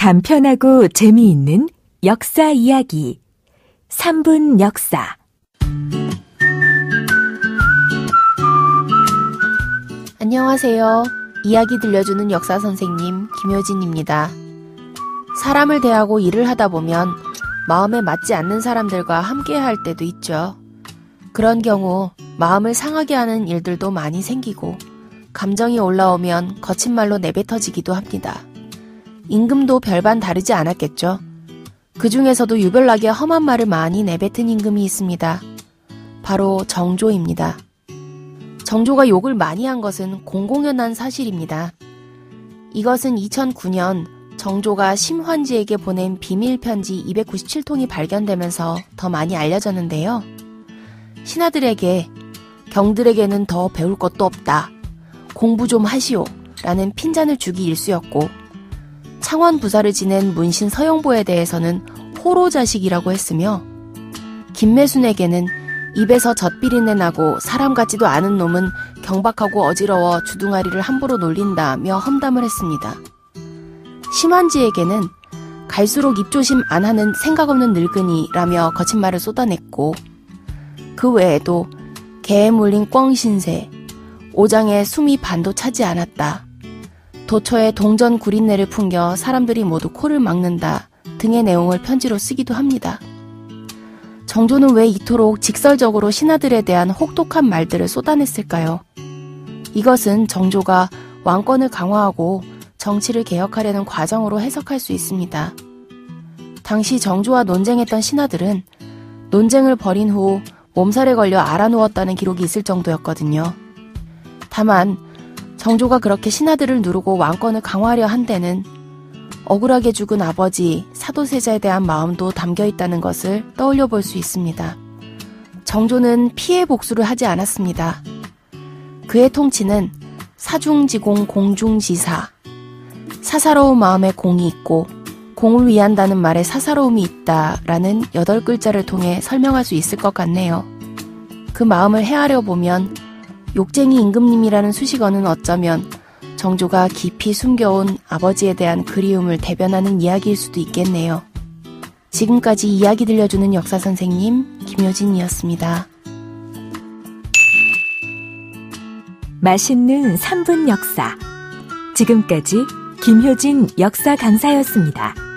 간편하고 재미있는 역사 이야기 3분 역사 안녕하세요. 이야기 들려주는 역사 선생님 김효진입니다. 사람을 대하고 일을 하다 보면 마음에 맞지 않는 사람들과 함께 할 때도 있죠. 그런 경우 마음을 상하게 하는 일들도 많이 생기고 감정이 올라오면 거친 말로 내뱉어지기도 합니다. 임금도 별반 다르지 않았겠죠. 그 중에서도 유별나게 험한 말을 많이 내뱉은 임금이 있습니다. 바로 정조입니다. 정조가 욕을 많이 한 것은 공공연한 사실입니다. 이것은 2009년 정조가 심환지에게 보낸 비밀 편지 297통이 발견되면서 더 많이 알려졌는데요. 신하들에게 경들에게는 더 배울 것도 없다. 공부 좀 하시오. 라는 핀잔을 주기 일쑤였고 창원 부사를 지낸 문신 서영보에 대해서는 호로 자식이라고 했으며 김매순에게는 입에서 젖비린내 나고 사람 같지도 않은 놈은 경박하고 어지러워 주둥아리를 함부로 놀린다며 험담을 했습니다. 심한지에게는 갈수록 입조심 안 하는 생각 없는 늙은이라며 거친 말을 쏟아냈고 그 외에도 개에 물린 꿩신새, 오장에 숨이 반도 차지 않았다. 도처에 동전 구린내를 풍겨 사람들이 모두 코를 막는다 등의 내용을 편지로 쓰기도 합니다. 정조는 왜 이토록 직설적으로 신하들에 대한 혹독한 말들을 쏟아냈을까요? 이것은 정조가 왕권을 강화하고 정치를 개혁하려는 과정으로 해석할 수 있습니다. 당시 정조와 논쟁했던 신하들은 논쟁을 벌인 후 몸살에 걸려 알아누웠다는 기록이 있을 정도였거든요. 다만 정조가 그렇게 신하들을 누르고 왕권을 강화하려 한 데는 억울하게 죽은 아버지 사도세자에 대한 마음도 담겨 있다는 것을 떠올려 볼 수 있습니다. 정조는 피해 복수를 하지 않았습니다. 그의 통치는 사중지공 공중지사 사사로운 마음에 공이 있고 공을 위한다는 말에 사사로움이 있다라는 여덟 글자를 통해 설명할 수 있을 것 같네요. 그 마음을 헤아려 보면 욕쟁이 임금님이라는 수식어는 어쩌면 정조가 깊이 숨겨온 아버지에 대한 그리움을 대변하는 이야기일 수도 있겠네요. 지금까지 이야기 들려주는 역사 선생님 김효진이었습니다. 맛있는 3분 역사 지금까지 김효진 역사 강사였습니다.